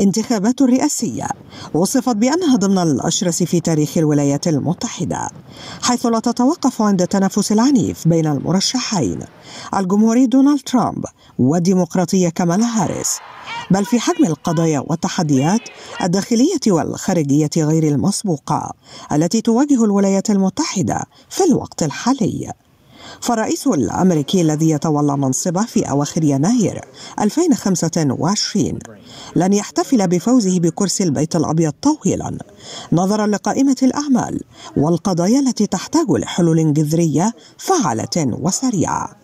انتخابات الرئاسية وصفت بأنها ضمن الأشرس في تاريخ الولايات المتحدة حيث لا تتوقف عند التنافس العنيف بين المرشحين الجمهوري دونالد ترامب والديمقراطية كمالا هاريس. بل في حجم القضايا والتحديات الداخلية والخارجية غير المسبوقة التي تواجه الولايات المتحدة في الوقت الحالي. فالرئيس الأمريكي الذي يتولى منصبه في أواخر يناير 2025 لن يحتفل بفوزه بكرسي البيت الأبيض طويلا. نظرا لقائمة الأعمال والقضايا التي تحتاج لحلول جذرية فعالة وسريعة.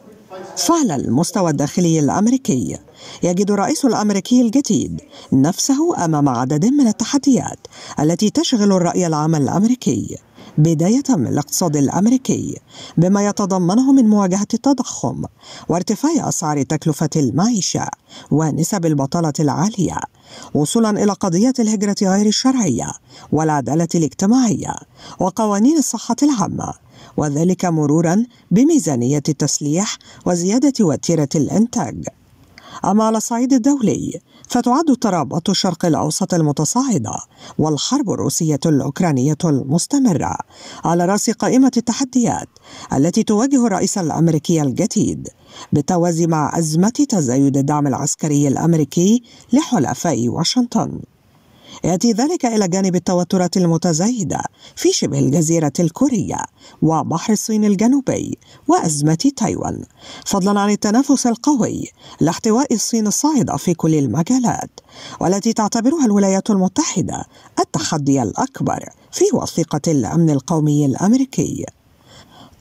فعلى المستوى الداخلي الأمريكي. يجد الرئيس الأمريكي الجديد نفسه أمام عدد من التحديات التي تشغل الرأي العام الأمريكي. بداية من الاقتصاد الأمريكي بما يتضمنه من مواجهة التضخم وارتفاع أسعار تكلفة المعيشة ونسب البطالة العالية وصولا إلى قضية الهجرة غير الشرعية والعدالة الاجتماعية وقوانين الصحة العامة وذلك مرورا بميزانية التسليح وزيادة وتيرة الإنتاج. أما على الصعيد الدولي فتعد اضطرابات الشرق الأوسط المتصاعدة والحرب الروسية الأوكرانية المستمرة على رأس قائمة التحديات التي تواجه الرئيس الأمريكي الجديد بالتوازي مع أزمة تزايد الدعم العسكري الأمريكي لحلفاء واشنطن. يأتي ذلك إلى جانب التوترات المتزايدة في شبه الجزيرة الكورية وبحر الصين الجنوبي وأزمة تايوان. فضلا عن التنافس القوي لاحتواء الصين الصاعدة في كل المجالات والتي تعتبرها الولايات المتحدة التحدي الأكبر في وثيقة الأمن القومي الأمريكي.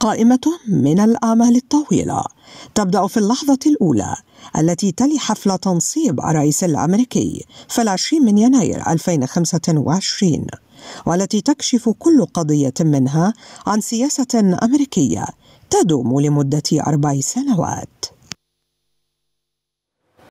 قائمة من الآمال الطويلة. تبدأ في اللحظة الأولى التي تلي حفل تنصيب الرئيس الأمريكي في العشرين من يناير 2025 والتي تكشف كل قضية منها عن سياسة أمريكية تدوم لمدة أربع سنوات.